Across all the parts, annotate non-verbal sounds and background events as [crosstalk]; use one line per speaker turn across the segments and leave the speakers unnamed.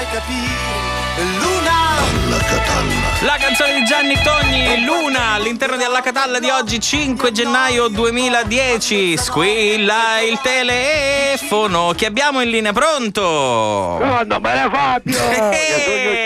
sai capire. Luna!
Alla catalla.
La canzone di Gianni Togni, Luna, all'interno di Alla Catalla di oggi, 5 gennaio 2010. Squilla il telefono. Chi abbiamo in linea? Pronto?
Pronto, bene Fabio! [laughs]
Eh,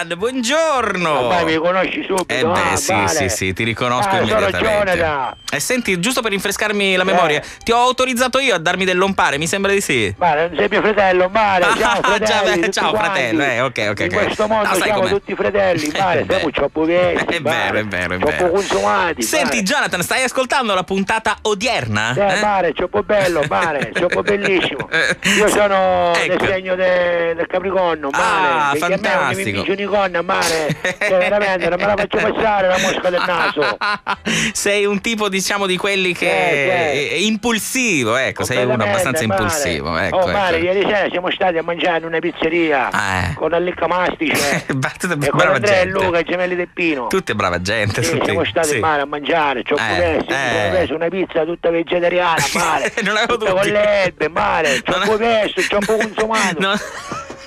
Jonathan, buongiorno.
Ormai mi conosci subito.
Eh beh,
ah,
sì,
vale.
sì, sì, ti riconosco
Ah, sono
immediatamente.
Jonathan.
E senti, giusto per rinfrescarmi la memoria, ti ho autorizzato io a darmi dell'ompare, mi sembra di sì.
Non sei mio fratello, Mare,
Ah,
ciao [laughs] fratelli,
beh, ciao, fratello, eh, ok, ok,
In
ok.
questo mondo
No, sai
siamo
com'è?
tutti fratelli, [laughs] Mare,
Eh,
siamo troppo vecchi,
È vero, è vero, è vero.
consumati.
Senti,
Mare.
Jonathan, stai ascoltando la puntata odierna?
Eh, Mare, troppo bello, Mare, troppo bellissimo.
Eh, [laughs]
Io sono
ecco.
del segno de- del Capricorno,
Ah,
Mare. perché a me
fantastico.
Unicorno, Mare. Cioè, veramente, non me la faccio passare la mosca del naso. [laughs]
sei un tipo, diciamo, di quelli che
Eh,
è impulsivo, ecco, sei uno abbastanza
Mare.
impulsivo, ecco.
Oh, Mare,
ecco.
ieri sera siamo stati a mangiare in una pizzeria
Eh.
con Allicca Mastice [laughs] e con
brava
Andrea e
gente.
Luca, i gemelli del Pino.
Tutte brava gente.
Sì,
tutti-
siamo stati
sì.
in mare a mangiare, ci ho
Eh,
preso,
eh.
preso una pizza tutta vegetariana, [laughs] mare,
Non avevo
tutta con
dubbi.
le erbe, mare, ci ho
è-
preso, ci ho consumato.
No.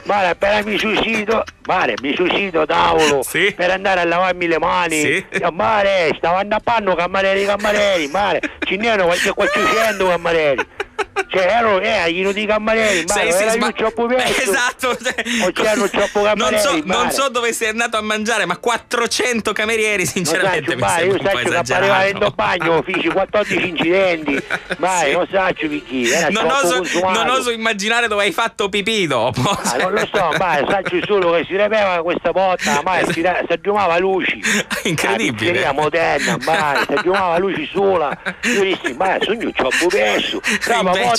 Mare, appena mi suscito, mare, mi suscito tavolo
Sì.
per andare a lavarmi le mani.
Sì.
Mare, stavo andando a panno cammareri, cammareri, mare, ci ne erano qualche 400 cammareri. Cioè, ero, eh, non di cammareri, mare,
Sei- sei sba-
troppo perso.
Esatto. cioè- non so, non so dove sei andato a mangiare, ma 400 camerieri,
Non
sinceramente,
saccio,
mi sembra
io saccio che appariva in bagno, [laughs] feci 14 incidenti, mare,
Sì.
non saccio di chi,
Non oso, non oso immaginare dove hai fatto pipì dopo.
Ah, non lo so, [laughs] ma saccio solo che si repeva questa botta, [laughs] ma si, si aggiumava luci.
Incredibile.
La pizzeria moderna, ma si aggiumava luci sola. Io dissi, ma sogno troppo perso.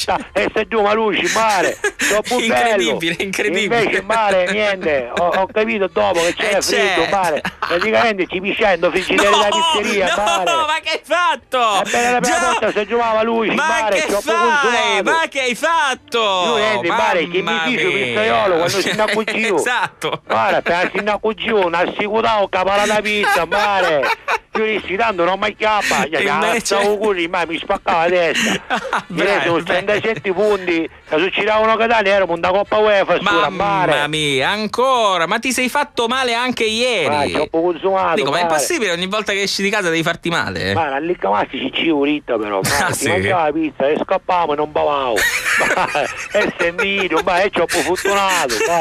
Botta e si aggiuma luci, mare, [laughs] troppo bello.
Incredibile, incredibile.
Invece mare, niente, ho, ho capito dopo che c'era
Eh,
freddo,
certo.
mare. Praticamente ci pisciando friggidere
No,
la pizzeria,
no,
mare.
ma che hai fatto?
Ebbene, la prima
Già-
volta si aggiumava luci,
ma
mare,
che fai? Ma che hai fatto?
Tu rendi, mare, che mi dice pizzaiolo quando si innaccugiò. [laughs]
esatto.
Guarda, per si innaccugiò, non assicuravo capala da pizza, mare. Io dissi, tanto non mi chiappa, gli
Invece-
culi, ma mi spaccava la testa. [laughs] Reso
bravo.
37 punti, che succedevano Catania, ero una coppa UEFA
Mamma
mare.
mia, ancora, ma ti sei fatto male anche
Ma
ieri.
troppo consumato.
Dico, ma è possibile ogni volta che esci di casa devi farti male?
Ma la licca mastici ci urita però, ma
Ah,
si
sì?
mangiava la pizza e scappavo [laughs] e non bavavo. Ma sei invidio, ma è troppo fortunato. ma.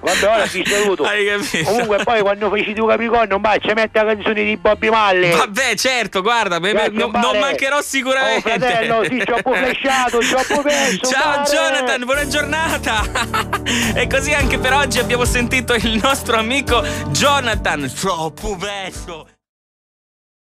Vabbè, ora ti saluto.
Hai capito?
Comunque poi quando feci tu Capricorno, ma ci metti la canzone di Bobby Malle.
Vabbè, certo, guarda,
Grazie,
non, non
mare.
mancherò
Oh
sicuramente.
fratello, sì, ci ho [laughs] flashato, ci ho perso.
Ciao
mare.
Jonathan, buona giornata! [laughs] e così anche per oggi abbiamo sentito il nostro amico Jonathan. Troppo bello!